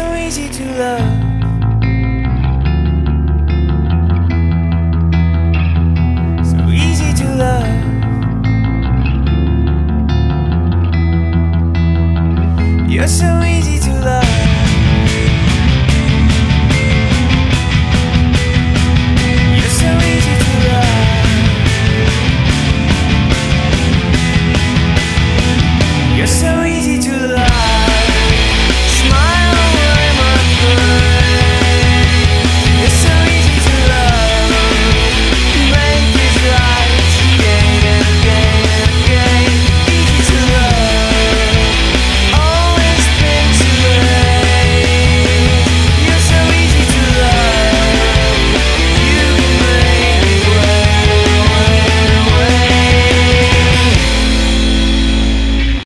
so easy to love.